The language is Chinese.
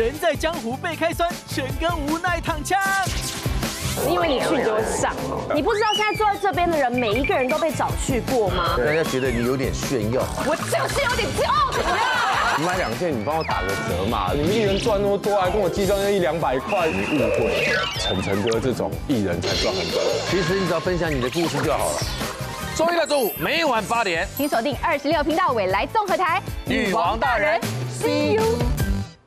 人在江湖被开酸，全哥无奈躺枪。你以为你去就会上？你不知道现在坐在这边的人，每一个人都被找去过吗？大家觉得你有点炫耀。我就是有点骄傲。你买两件，你帮我打个折嘛。你们一人赚那么多，还跟我计较那一两百块？你误会，晨晨哥这种艺人才赚很多。其实你只要分享你的故事就好了。周一到周五每晚八点，请锁定二十六频道未来综合台。女王大人。